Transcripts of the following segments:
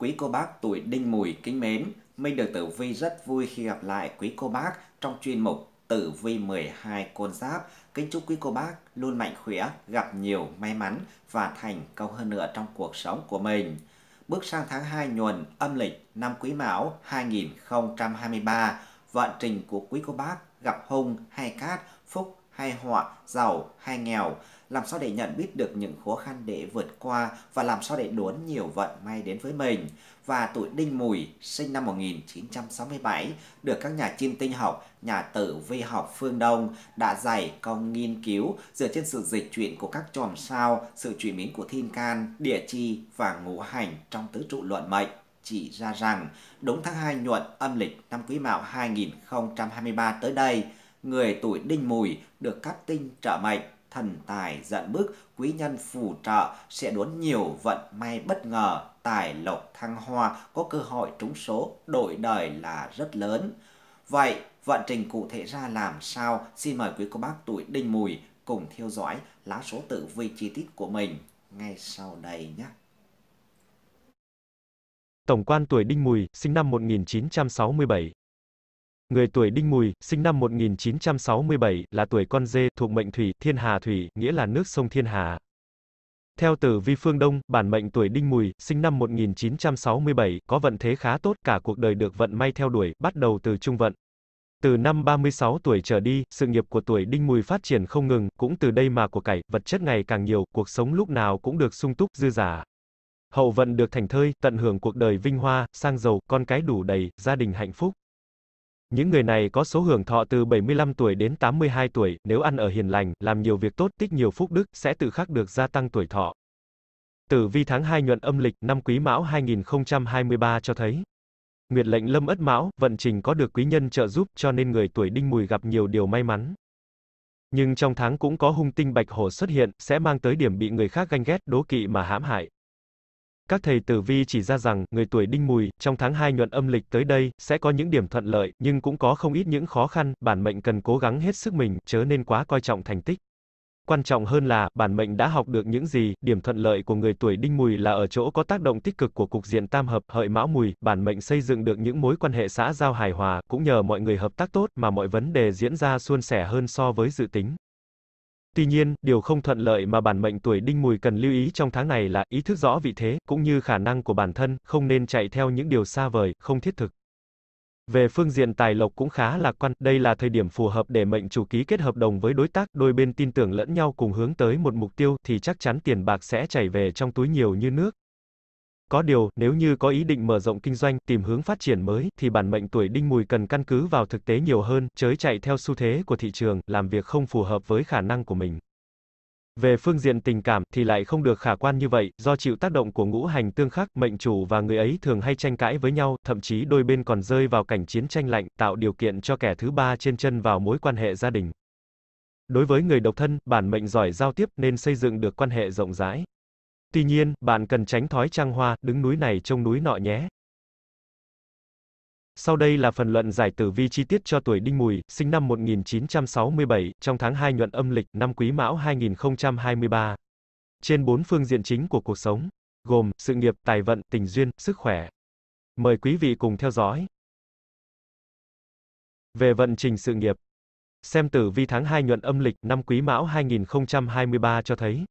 Quý cô bác tuổi đinh mùi kính mến, Minh được Tử Vi rất vui khi gặp lại quý cô bác trong chuyên mục Tử Vi 12 Côn Giáp. Kính chúc quý cô bác luôn mạnh khỏe, gặp nhiều may mắn và thành công hơn nữa trong cuộc sống của mình. Bước sang tháng 2 nhuần âm lịch năm Quý Mão 2023, vận trình của quý cô bác gặp hung hay cát, phúc hay họa, giàu hay nghèo, làm sao để nhận biết được những khó khăn để vượt qua và làm sao để đón nhiều vận may đến với mình. Và tuổi Đinh Mùi, sinh năm 1967, được các nhà chiêm tinh học, nhà tử vi học phương Đông đã dày công nghiên cứu dựa trên sự dịch chuyển của các chòm sao, sự chuyển biến của thiên can, địa chi và ngũ hành trong tứ trụ luận mệnh chỉ ra rằng đúng tháng 2 nhuận âm lịch năm Quý Mão 2023 tới đây, người tuổi Đinh Mùi được các tinh trợ mệnh thần tài giận bức, quý nhân phù trợ sẽ đón nhiều vận may bất ngờ, tài lộc thăng hoa, có cơ hội trúng số, đổi đời là rất lớn. Vậy, vận trình cụ thể ra làm sao? Xin mời quý cô bác tuổi đinh mùi cùng theo dõi lá số tử vi chi tiết của mình ngay sau đây nhé. Tổng quan tuổi Đinh Mùi, sinh năm 1967, Người tuổi Đinh Mùi, sinh năm 1967, là tuổi con dê, thuộc mệnh thủy, thiên hà thủy, nghĩa là nước sông Thiên Hà. Theo tử vi phương Đông, bản mệnh tuổi Đinh Mùi, sinh năm 1967, có vận thế khá tốt, cả cuộc đời được vận may theo đuổi, bắt đầu từ trung vận. Từ năm 36 tuổi trở đi, sự nghiệp của tuổi Đinh Mùi phát triển không ngừng, cũng từ đây mà của cải, vật chất ngày càng nhiều, cuộc sống lúc nào cũng được sung túc, dư giả. Hậu vận được thành thơi, tận hưởng cuộc đời vinh hoa, sang giàu, con cái đủ đầy, gia đình hạnh phúc. Những người này có số hưởng thọ từ 75 tuổi đến 82 tuổi, nếu ăn ở hiền lành, làm nhiều việc tốt, tích nhiều phúc đức, sẽ tự khắc được gia tăng tuổi thọ. Tử vi tháng 2 nhuận âm lịch năm Quý Mão 2023 cho thấy Nguyệt lệnh Lâm Ất Mão, vận trình có được quý nhân trợ giúp, cho nên người tuổi Đinh Mùi gặp nhiều điều may mắn. Nhưng trong tháng cũng có hung tinh bạch hổ xuất hiện, sẽ mang tới điểm bị người khác ganh ghét, đố kỵ mà hãm hại. Các thầy tử vi chỉ ra rằng, người tuổi đinh mùi, trong tháng 2 nhuận âm lịch tới đây, sẽ có những điểm thuận lợi, nhưng cũng có không ít những khó khăn, bản mệnh cần cố gắng hết sức mình, chớ nên quá coi trọng thành tích. Quan trọng hơn là, bản mệnh đã học được những gì, điểm thuận lợi của người tuổi đinh mùi là ở chỗ có tác động tích cực của cục diện tam hợp, hợi mão mùi, bản mệnh xây dựng được những mối quan hệ xã giao hài hòa, cũng nhờ mọi người hợp tác tốt mà mọi vấn đề diễn ra suôn sẻ hơn so với dự tính. Tuy nhiên, điều không thuận lợi mà bản mệnh tuổi đinh mùi cần lưu ý trong tháng này là ý thức rõ vị thế, cũng như khả năng của bản thân, không nên chạy theo những điều xa vời, không thiết thực. Về phương diện tài lộc cũng khá lạc quan, đây là thời điểm phù hợp để mệnh chủ ký kết hợp đồng với đối tác, đôi bên tin tưởng lẫn nhau cùng hướng tới một mục tiêu, thì chắc chắn tiền bạc sẽ chảy về trong túi nhiều như nước. Có điều, nếu như có ý định mở rộng kinh doanh, tìm hướng phát triển mới, thì bản mệnh tuổi đinh mùi cần căn cứ vào thực tế nhiều hơn, chới chạy theo xu thế của thị trường, làm việc không phù hợp với khả năng của mình. Về phương diện tình cảm, thì lại không được khả quan như vậy, do chịu tác động của ngũ hành tương khắc, mệnh chủ và người ấy thường hay tranh cãi với nhau, thậm chí đôi bên còn rơi vào cảnh chiến tranh lạnh, tạo điều kiện cho kẻ thứ ba trên chân vào mối quan hệ gia đình. Đối với người độc thân, bản mệnh giỏi giao tiếp nên xây dựng được quan hệ rộng rãi. Tuy nhiên, bạn cần tránh thói trăng hoa, đứng núi này trông núi nọ nhé. Sau đây là phần luận giải tử vi chi tiết cho tuổi Đinh Mùi, sinh năm 1967, trong tháng 2 nhuận âm lịch, năm Quý Mão 2023. Trên bốn phương diện chính của cuộc sống, gồm sự nghiệp, tài vận, tình duyên, sức khỏe. Mời quý vị cùng theo dõi. Về vận trình sự nghiệp, xem tử vi tháng 2 nhuận âm lịch, năm Quý Mão 2023 cho thấy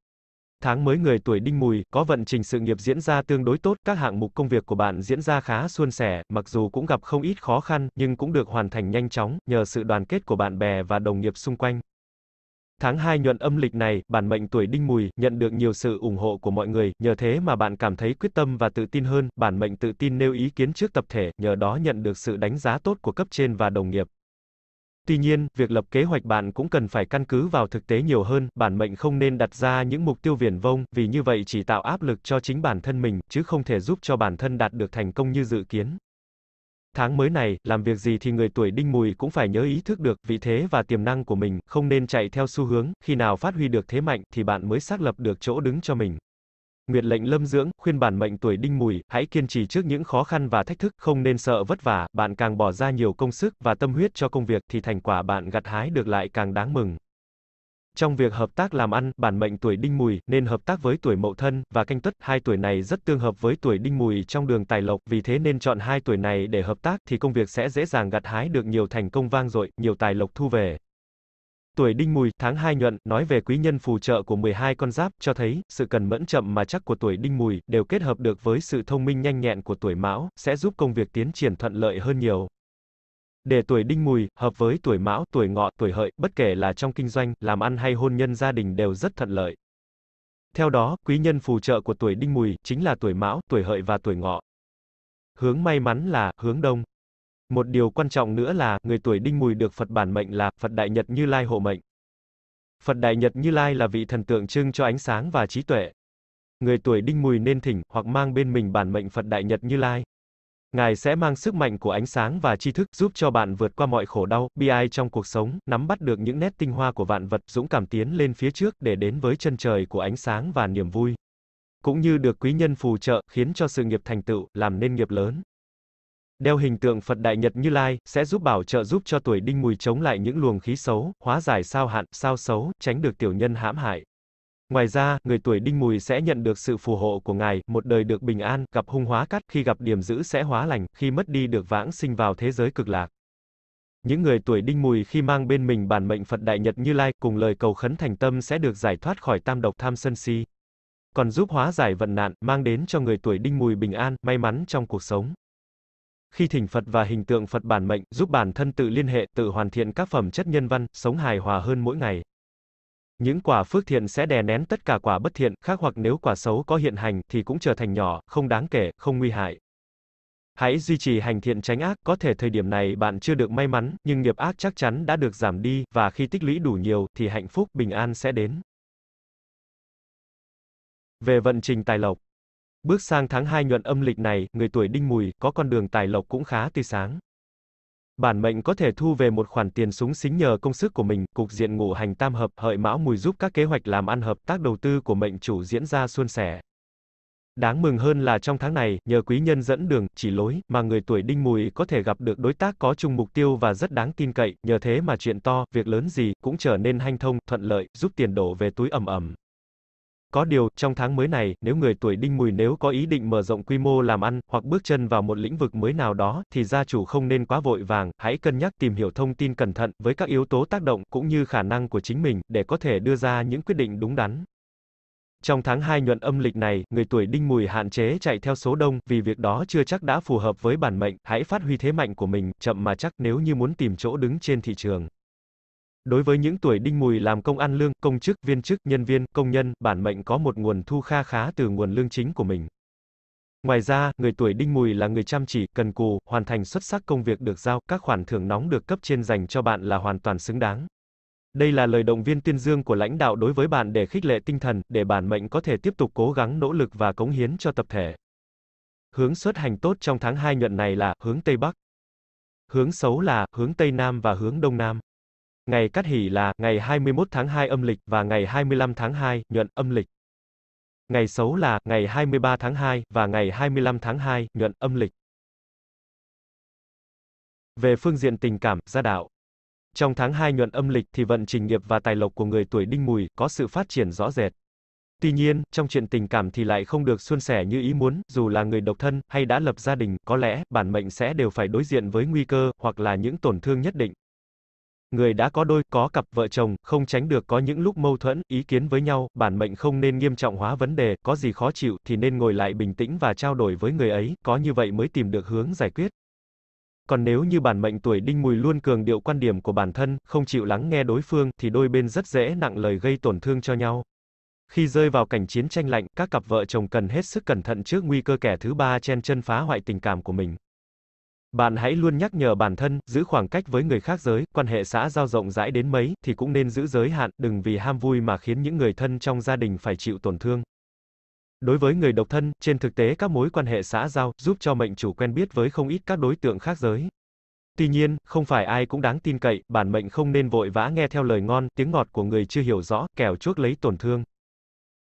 Tháng mới người tuổi đinh mùi, có vận trình sự nghiệp diễn ra tương đối tốt, các hạng mục công việc của bạn diễn ra khá suôn sẻ, mặc dù cũng gặp không ít khó khăn, nhưng cũng được hoàn thành nhanh chóng, nhờ sự đoàn kết của bạn bè và đồng nghiệp xung quanh. Tháng 2 nhuận âm lịch này, bản mệnh tuổi đinh mùi, nhận được nhiều sự ủng hộ của mọi người, nhờ thế mà bạn cảm thấy quyết tâm và tự tin hơn, bản mệnh tự tin nêu ý kiến trước tập thể, nhờ đó nhận được sự đánh giá tốt của cấp trên và đồng nghiệp. Tuy nhiên, việc lập kế hoạch bạn cũng cần phải căn cứ vào thực tế nhiều hơn, bản mệnh không nên đặt ra những mục tiêu viển vông, vì như vậy chỉ tạo áp lực cho chính bản thân mình, chứ không thể giúp cho bản thân đạt được thành công như dự kiến. Tháng mới này, làm việc gì thì người tuổi đinh mùi cũng phải nhớ ý thức được vị thế và tiềm năng của mình, không nên chạy theo xu hướng, khi nào phát huy được thế mạnh thì bạn mới xác lập được chỗ đứng cho mình. Nguyệt lệnh lâm dưỡng, khuyên bản mệnh tuổi đinh mùi, hãy kiên trì trước những khó khăn và thách thức, không nên sợ vất vả, bạn càng bỏ ra nhiều công sức và tâm huyết cho công việc thì thành quả bạn gặt hái được lại càng đáng mừng. Trong việc hợp tác làm ăn, bản mệnh tuổi Đinh Mùi nên hợp tác với tuổi Mậu Thân và Canh Tuất, hai tuổi này rất tương hợp với tuổi Đinh Mùi trong đường tài lộc, vì thế nên chọn hai tuổi này để hợp tác thì công việc sẽ dễ dàng gặt hái được nhiều thành công vang dội, nhiều tài lộc thu về. Tuổi Đinh Mùi, tháng 2 nhuận, nói về quý nhân phù trợ của 12 con giáp, cho thấy, sự cần mẫn chậm mà chắc của tuổi Đinh Mùi, đều kết hợp được với sự thông minh nhanh nhẹn của tuổi Mão, sẽ giúp công việc tiến triển thuận lợi hơn nhiều. Để tuổi Đinh Mùi, hợp với tuổi Mão, tuổi Ngọ, tuổi Hợi, bất kể là trong kinh doanh, làm ăn hay hôn nhân gia đình đều rất thuận lợi. Theo đó, quý nhân phù trợ của tuổi Đinh Mùi, chính là tuổi Mão, tuổi Hợi và tuổi Ngọ. Hướng may mắn là, hướng đông. Một điều quan trọng nữa là, người tuổi Đinh Mùi được Phật bản mệnh là, Phật Đại Nhật Như Lai hộ mệnh. Phật Đại Nhật Như Lai là vị thần tượng trưng cho ánh sáng và trí tuệ. Người tuổi Đinh Mùi nên thỉnh, hoặc mang bên mình bản mệnh Phật Đại Nhật Như Lai. Ngài sẽ mang sức mạnh của ánh sáng và tri thức, giúp cho bạn vượt qua mọi khổ đau, bi ai trong cuộc sống, nắm bắt được những nét tinh hoa của vạn vật, dũng cảm tiến lên phía trước để đến với chân trời của ánh sáng và niềm vui. Cũng như được quý nhân phù trợ, khiến cho sự nghiệp thành tựu, làm nên nghiệp lớn. Đeo hình tượng Phật Đại Nhật Như Lai, sẽ giúp bảo trợ giúp cho tuổi đinh mùi chống lại những luồng khí xấu, hóa giải sao hạn, sao xấu, tránh được tiểu nhân hãm hại. Ngoài ra, người tuổi đinh mùi sẽ nhận được sự phù hộ của Ngài, một đời được bình an, gặp hung hóa cắt, khi gặp điểm dữ sẽ hóa lành, khi mất đi được vãng sinh vào thế giới cực lạc. Những người tuổi đinh mùi khi mang bên mình bản mệnh Phật Đại Nhật Như Lai, cùng lời cầu khấn thành tâm sẽ được giải thoát khỏi tam độc tham sân si. Còn giúp hóa giải vận nạn, mang đến cho người tuổi đinh mùi bình an, may mắn trong cuộc sống. Khi thỉnh Phật và hình tượng Phật bản mệnh, giúp bản thân tự liên hệ, tự hoàn thiện các phẩm chất nhân văn, sống hài hòa hơn mỗi ngày. Những quả phước thiện sẽ đè nén tất cả quả bất thiện, khác hoặc nếu quả xấu có hiện hành thì cũng trở thành nhỏ, không đáng kể, không nguy hại. Hãy duy trì hành thiện tránh ác, có thể thời điểm này bạn chưa được may mắn, nhưng nghiệp ác chắc chắn đã được giảm đi, và khi tích lũy đủ nhiều, thì hạnh phúc, bình an sẽ đến. Về vận trình tài lộc Bước sang tháng 2 nhuận âm lịch này, người tuổi đinh mùi, có con đường tài lộc cũng khá tươi sáng. Bản mệnh có thể thu về một khoản tiền súng xính nhờ công sức của mình, cục diện ngũ hành tam hợp, hợi mão mùi giúp các kế hoạch làm ăn hợp tác đầu tư của mệnh chủ diễn ra suôn sẻ. Đáng mừng hơn là trong tháng này, nhờ quý nhân dẫn đường, chỉ lối, mà người tuổi đinh mùi có thể gặp được đối tác có chung mục tiêu và rất đáng tin cậy, nhờ thế mà chuyện to, việc lớn gì, cũng trở nên hanh thông, thuận lợi, giúp tiền đổ về túi ẩm ẩm. Có điều, trong tháng mới này, nếu người tuổi đinh mùi nếu có ý định mở rộng quy mô làm ăn, hoặc bước chân vào một lĩnh vực mới nào đó, thì gia chủ không nên quá vội vàng, hãy cân nhắc tìm hiểu thông tin cẩn thận, với các yếu tố tác động, cũng như khả năng của chính mình, để có thể đưa ra những quyết định đúng đắn. Trong tháng 2 nhuận âm lịch này, người tuổi đinh mùi hạn chế chạy theo số đông, vì việc đó chưa chắc đã phù hợp với bản mệnh, hãy phát huy thế mạnh của mình, chậm mà chắc nếu như muốn tìm chỗ đứng trên thị trường. Đối với những tuổi đinh mùi làm công ăn lương, công chức, viên chức, nhân viên, công nhân, bản mệnh có một nguồn thu kha khá từ nguồn lương chính của mình. Ngoài ra, người tuổi đinh mùi là người chăm chỉ, cần cù, hoàn thành xuất sắc công việc được giao, các khoản thưởng nóng được cấp trên dành cho bạn là hoàn toàn xứng đáng. Đây là lời động viên tuyên dương của lãnh đạo đối với bạn để khích lệ tinh thần, để bản mệnh có thể tiếp tục cố gắng nỗ lực và cống hiến cho tập thể. Hướng xuất hành tốt trong tháng 2 nhuận này là hướng Tây Bắc. Hướng xấu là hướng Tây Nam và hướng Đông Nam. Ngày cắt hỷ là ngày 21 tháng 2 âm lịch và ngày 25 tháng 2 nhuận âm lịch. Ngày xấu là ngày 23 tháng 2 và ngày 25 tháng 2 nhuận âm lịch. Về phương diện tình cảm, gia đạo. Trong tháng 2 nhuận âm lịch thì vận trình nghiệp và tài lộc của người tuổi đinh mùi có sự phát triển rõ rệt. Tuy nhiên, trong chuyện tình cảm thì lại không được suôn sẻ như ý muốn, dù là người độc thân hay đã lập gia đình, có lẽ bản mệnh sẽ đều phải đối diện với nguy cơ hoặc là những tổn thương nhất định. Người đã có đôi, có cặp vợ chồng, không tránh được có những lúc mâu thuẫn, ý kiến với nhau, bản mệnh không nên nghiêm trọng hóa vấn đề, có gì khó chịu thì nên ngồi lại bình tĩnh và trao đổi với người ấy, có như vậy mới tìm được hướng giải quyết. Còn nếu như bản mệnh tuổi đinh mùi luôn cường điệu quan điểm của bản thân, không chịu lắng nghe đối phương, thì đôi bên rất dễ nặng lời gây tổn thương cho nhau. Khi rơi vào cảnh chiến tranh lạnh, các cặp vợ chồng cần hết sức cẩn thận trước nguy cơ kẻ thứ ba chen chân phá hoại tình cảm của mình. Bạn hãy luôn nhắc nhở bản thân, giữ khoảng cách với người khác giới, quan hệ xã giao rộng rãi đến mấy, thì cũng nên giữ giới hạn, đừng vì ham vui mà khiến những người thân trong gia đình phải chịu tổn thương. Đối với người độc thân, trên thực tế các mối quan hệ xã giao, giúp cho mệnh chủ quen biết với không ít các đối tượng khác giới. Tuy nhiên, không phải ai cũng đáng tin cậy, bản mệnh không nên vội vã nghe theo lời ngon, tiếng ngọt của người chưa hiểu rõ, kẻo chuốc lấy tổn thương.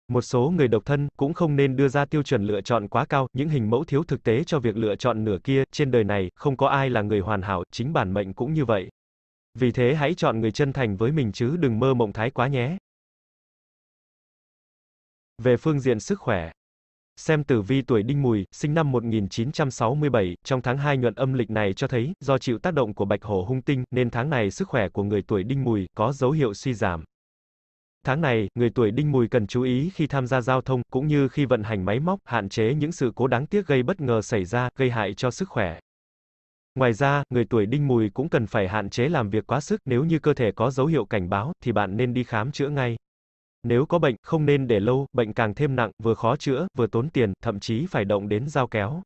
Một số người độc thân cũng không nên đưa ra tiêu chuẩn lựa chọn quá cao, những hình mẫu thiếu thực tế cho việc lựa chọn nửa kia, trên đời này không có ai là người hoàn hảo, chính bản mệnh cũng như vậy. Vì thế hãy chọn người chân thành với mình chứ đừng mơ mộng thái quá nhé. Về phương diện sức khỏe, Xem tử vi tuổi Đinh Mùi, sinh năm 1967, trong tháng 2 nhuận âm lịch này cho thấy, do chịu tác động của bạch hổ hung tinh, nên tháng này sức khỏe của người tuổi Đinh Mùi có dấu hiệu suy giảm. Tháng này, người tuổi Đinh Mùi cần chú ý khi tham gia giao thông, cũng như khi vận hành máy móc, hạn chế những sự cố đáng tiếc gây bất ngờ xảy ra, gây hại cho sức khỏe. Ngoài ra, người tuổi Đinh Mùi cũng cần phải hạn chế làm việc quá sức, nếu như cơ thể có dấu hiệu cảnh báo, thì bạn nên đi khám chữa ngay. Nếu có bệnh, không nên để lâu, bệnh càng thêm nặng, vừa khó chữa, vừa tốn tiền, thậm chí phải động đến dao kéo.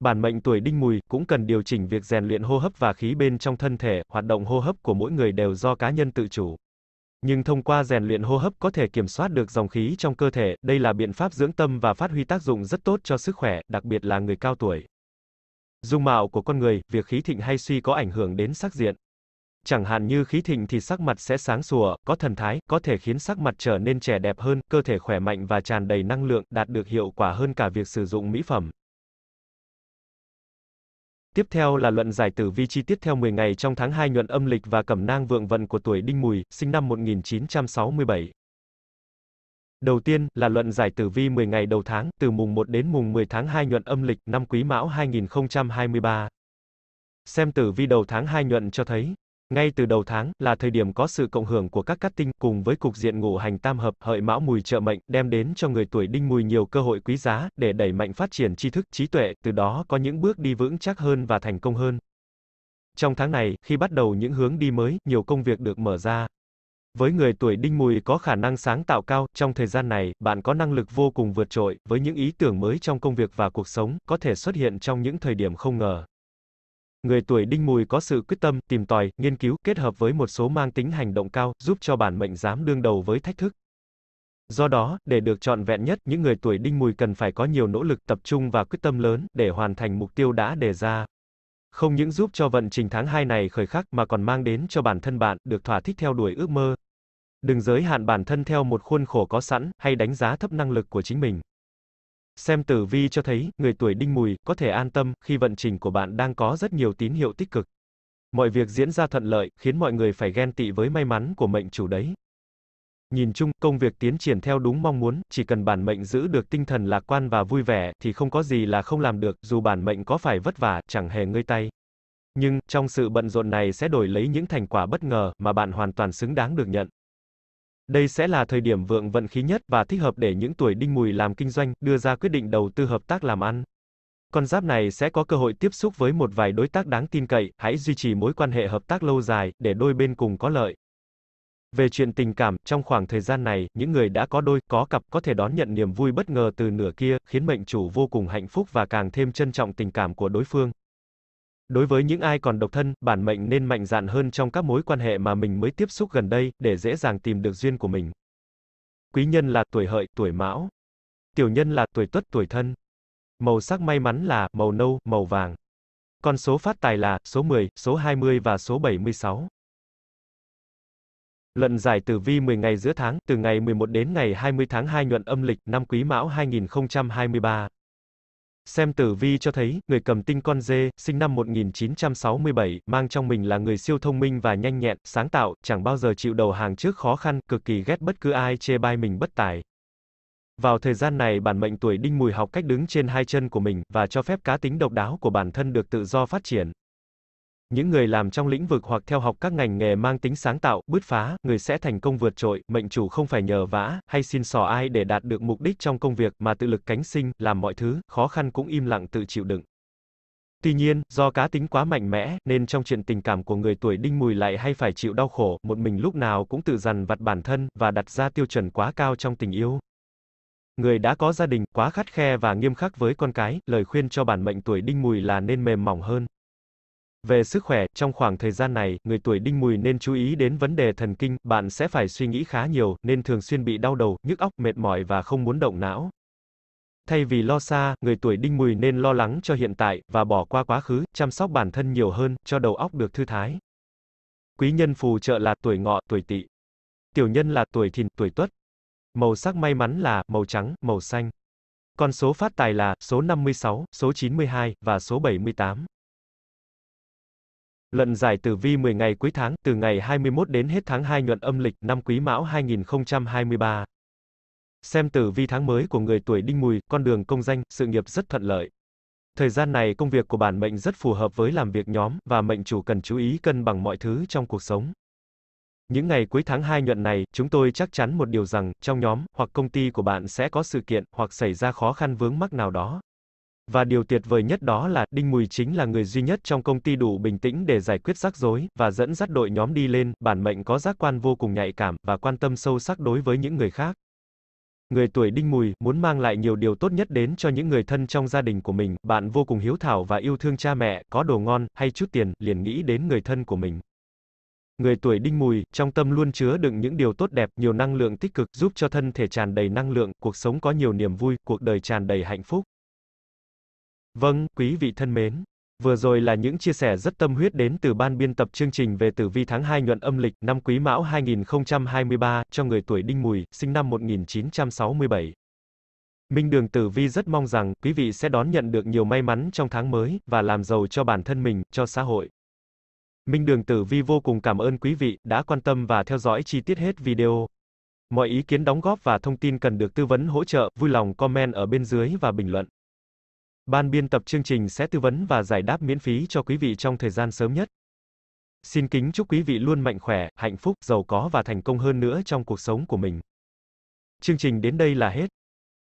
Bản mệnh tuổi đinh mùi cũng cần điều chỉnh việc rèn luyện hô hấp và khí bên trong thân thể, hoạt động hô hấp của mỗi người đều do cá nhân tự chủ. Nhưng thông qua rèn luyện hô hấp có thể kiểm soát được dòng khí trong cơ thể, đây là biện pháp dưỡng tâm và phát huy tác dụng rất tốt cho sức khỏe, đặc biệt là người cao tuổi. Dung mạo của con người, việc khí thịnh hay suy có ảnh hưởng đến sắc diện. Chẳng hạn như khí thịnh thì sắc mặt sẽ sáng sủa, có thần thái, có thể khiến sắc mặt trở nên trẻ đẹp hơn, cơ thể khỏe mạnh và tràn đầy năng lượng, đạt được hiệu quả hơn cả việc sử dụng mỹ phẩm. Tiếp theo là luận giải tử vi chi tiết theo 10 ngày trong tháng 2 nhuận âm lịch và cẩm nang vượng vận của tuổi Đinh Mùi, sinh năm 1967. Đầu tiên là luận giải tử vi 10 ngày đầu tháng, từ mùng 1 đến mùng 10 tháng 2 nhuận âm lịch năm Quý Mão 2023. Xem tử vi đầu tháng 2 nhuận cho thấy, ngay từ đầu tháng, là thời điểm có sự cộng hưởng của các cát tinh, cùng với cục diện ngũ hành tam hợp, hợi mão mùi trợ mệnh, đem đến cho người tuổi đinh mùi nhiều cơ hội quý giá, để đẩy mạnh phát triển tri thức, trí tuệ, từ đó có những bước đi vững chắc hơn và thành công hơn. Trong tháng này, khi bắt đầu những hướng đi mới, nhiều công việc được mở ra. Với người tuổi đinh mùi có khả năng sáng tạo cao, trong thời gian này, bạn có năng lực vô cùng vượt trội, với những ý tưởng mới trong công việc và cuộc sống, có thể xuất hiện trong những thời điểm không ngờ. Người tuổi đinh mùi có sự quyết tâm, tìm tòi, nghiên cứu, kết hợp với một số mang tính hành động cao, giúp cho bản mệnh dám đương đầu với thách thức. Do đó, để được trọn vẹn nhất, những người tuổi đinh mùi cần phải có nhiều nỗ lực, tập trung và quyết tâm lớn, để hoàn thành mục tiêu đã đề ra. Không những giúp cho vận trình tháng 2 này khởi khắc mà còn mang đến cho bản thân bạn, được thỏa thích theo đuổi ước mơ. Đừng giới hạn bản thân theo một khuôn khổ có sẵn, hay đánh giá thấp năng lực của chính mình. Xem tử vi cho thấy, người tuổi đinh mùi, có thể an tâm, khi vận trình của bạn đang có rất nhiều tín hiệu tích cực. Mọi việc diễn ra thuận lợi, khiến mọi người phải ghen tị với may mắn của mệnh chủ đấy. Nhìn chung, công việc tiến triển theo đúng mong muốn, chỉ cần bản mệnh giữ được tinh thần lạc quan và vui vẻ, thì không có gì là không làm được, dù bản mệnh có phải vất vả, chẳng hề ngơi tay. Nhưng, trong sự bận rộn này sẽ đổi lấy những thành quả bất ngờ, mà bạn hoàn toàn xứng đáng được nhận. Đây sẽ là thời điểm vượng vận khí nhất và thích hợp để những tuổi đinh mùi làm kinh doanh, đưa ra quyết định đầu tư hợp tác làm ăn. Con giáp này sẽ có cơ hội tiếp xúc với một vài đối tác đáng tin cậy, hãy duy trì mối quan hệ hợp tác lâu dài, để đôi bên cùng có lợi. Về chuyện tình cảm, trong khoảng thời gian này, những người đã có đôi, có cặp có thể đón nhận niềm vui bất ngờ từ nửa kia, khiến mệnh chủ vô cùng hạnh phúc và càng thêm trân trọng tình cảm của đối phương. Đối với những ai còn độc thân, bản mệnh nên mạnh dạn hơn trong các mối quan hệ mà mình mới tiếp xúc gần đây, để dễ dàng tìm được duyên của mình. Quý nhân là tuổi hợi, tuổi mão. Tiểu nhân là tuổi tuất, tuổi thân. Màu sắc may mắn là màu nâu, màu vàng. Con số phát tài là số 10, số 20 và số 76. Luận giải tử vi 10 ngày giữa tháng, từ ngày 11 đến ngày 20 tháng 2 nhuận âm lịch, năm Quý Mão 2023. Xem tử vi cho thấy, người cầm tinh con dê, sinh năm 1967, mang trong mình là người siêu thông minh và nhanh nhẹn, sáng tạo, chẳng bao giờ chịu đầu hàng trước khó khăn, cực kỳ ghét bất cứ ai chê bai mình bất tài. Vào thời gian này bản mệnh tuổi đinh mùi học cách đứng trên hai chân của mình, và cho phép cá tính độc đáo của bản thân được tự do phát triển. Những người làm trong lĩnh vực hoặc theo học các ngành nghề mang tính sáng tạo, bứt phá, người sẽ thành công vượt trội, mệnh chủ không phải nhờ vả, hay xin sò ai để đạt được mục đích trong công việc, mà tự lực cánh sinh, làm mọi thứ, khó khăn cũng im lặng tự chịu đựng. Tuy nhiên, do cá tính quá mạnh mẽ, nên trong chuyện tình cảm của người tuổi đinh mùi lại hay phải chịu đau khổ, một mình lúc nào cũng tự dằn vặt bản thân, và đặt ra tiêu chuẩn quá cao trong tình yêu. Người đã có gia đình, quá khắt khe và nghiêm khắc với con cái, lời khuyên cho bản mệnh tuổi đinh mùi là nên mềm mỏng hơn. Về sức khỏe, trong khoảng thời gian này, người tuổi đinh mùi nên chú ý đến vấn đề thần kinh, bạn sẽ phải suy nghĩ khá nhiều, nên thường xuyên bị đau đầu, nhức óc, mệt mỏi và không muốn động não. Thay vì lo xa, người tuổi đinh mùi nên lo lắng cho hiện tại, và bỏ qua quá khứ, chăm sóc bản thân nhiều hơn, cho đầu óc được thư thái. Quý nhân phù trợ là tuổi ngọ, tuổi tỵ. Tiểu nhân là tuổi thìn, tuổi tuất. Màu sắc may mắn là màu trắng, màu xanh. Con số phát tài là số 56, số 92 và số 78. Lần giải tử vi 10 ngày cuối tháng, từ ngày 21 đến hết tháng 2 nhuận âm lịch, năm Quý Mão 2023. Xem tử vi tháng mới của người tuổi Đinh Mùi, con đường công danh, sự nghiệp rất thuận lợi. Thời gian này công việc của bản mệnh rất phù hợp với làm việc nhóm, và mệnh chủ cần chú ý cân bằng mọi thứ trong cuộc sống. Những ngày cuối tháng 2 nhuận này, chúng tôi chắc chắn một điều rằng, trong nhóm, hoặc công ty của bạn sẽ có sự kiện, hoặc xảy ra khó khăn vướng mắc nào đó. Và điều tuyệt vời nhất đó là, Đinh Mùi chính là người duy nhất trong công ty đủ bình tĩnh để giải quyết rắc rối, và dẫn dắt đội nhóm đi lên, bản mệnh có giác quan vô cùng nhạy cảm, và quan tâm sâu sắc đối với những người khác. Người tuổi Đinh Mùi muốn mang lại nhiều điều tốt nhất đến cho những người thân trong gia đình của mình, bạn vô cùng hiếu thảo và yêu thương cha mẹ, có đồ ngon hay chút tiền, liền nghĩ đến người thân của mình. Người tuổi Đinh Mùi, trong tâm luôn chứa đựng những điều tốt đẹp, nhiều năng lượng tích cực, giúp cho thân thể tràn đầy năng lượng, cuộc sống có nhiều niềm vui, cuộc đời tràn đầy hạnh phúc. Vâng, quý vị thân mến, vừa rồi là những chia sẻ rất tâm huyết đến từ ban biên tập chương trình về tử vi tháng 2 nhuận âm lịch năm Quý Mão 2023 cho người tuổi Đinh Mùi, sinh năm 1967. Minh Đường Tử Vi rất mong rằng quý vị sẽ đón nhận được nhiều may mắn trong tháng mới và làm giàu cho bản thân mình, cho xã hội. Minh Đường Tử Vi vô cùng cảm ơn quý vị đã quan tâm và theo dõi chi tiết hết video. Mọi ý kiến đóng góp và thông tin cần được tư vấn hỗ trợ, vui lòng comment ở bên dưới và bình luận. Ban biên tập chương trình sẽ tư vấn và giải đáp miễn phí cho quý vị trong thời gian sớm nhất. Xin kính chúc quý vị luôn mạnh khỏe, hạnh phúc, giàu có và thành công hơn nữa trong cuộc sống của mình. Chương trình đến đây là hết.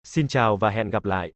Xin chào và hẹn gặp lại.